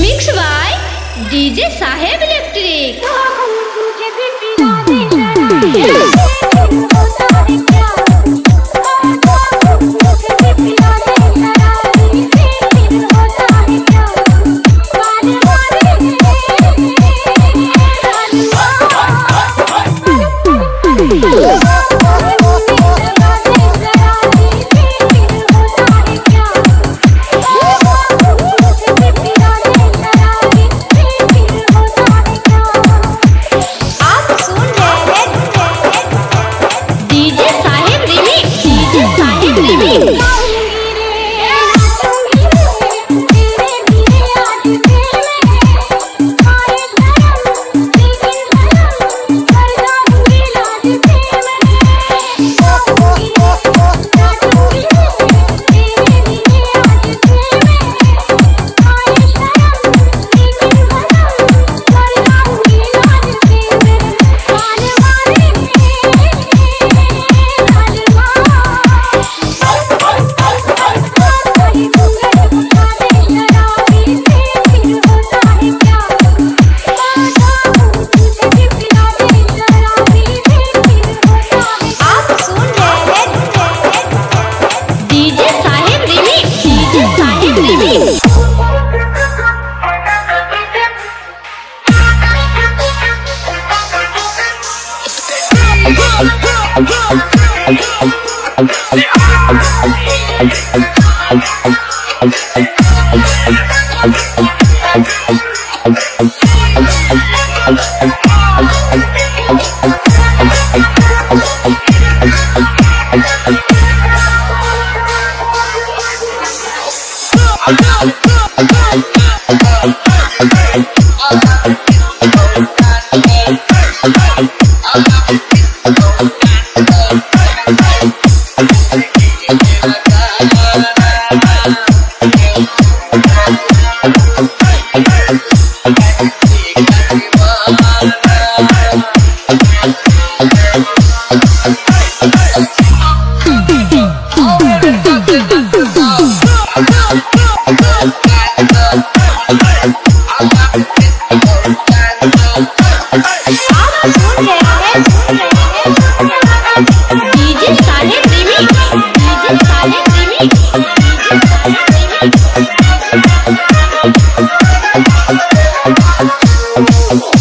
Mix by DJ Saheb electric. come on.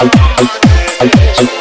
I'm